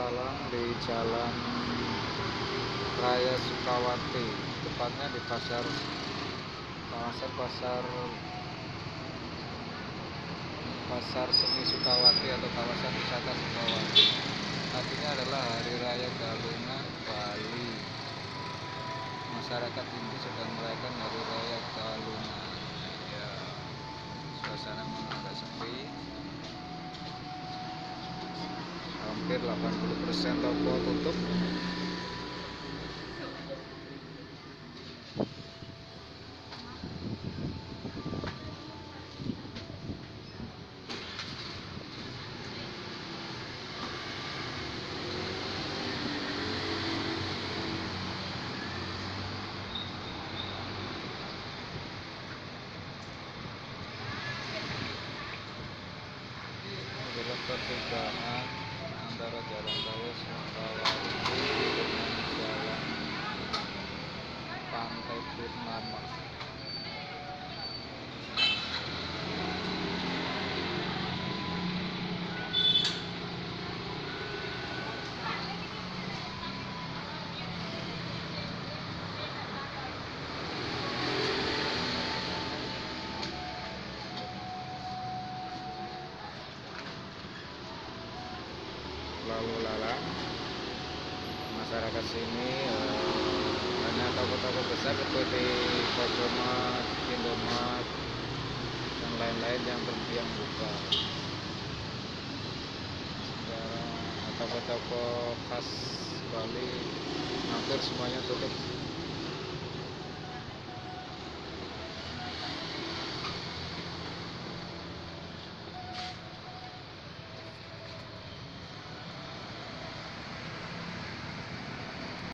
lalang di Jalan Raya Sukawati tepatnya di pasar kawasan pasar pasar seni Sukawati atau kawasan wisata Sukawati. Artinya adalah Hari Raya Galungan Bali. Masyarakat ini sedang merayakan Hari Raya hampir 80% toko tutup. Adalah pertigaan antara jalan raya Sukawati dengan jalan Pantai Purnama. Lalu lalang masyarakat sini eh, hanya toko-toko besar seperti Kodomat, Indomat, dan lain-lain yang berhenti yang buka. Sekarang toko-toko khas Bali hampir semuanya tutup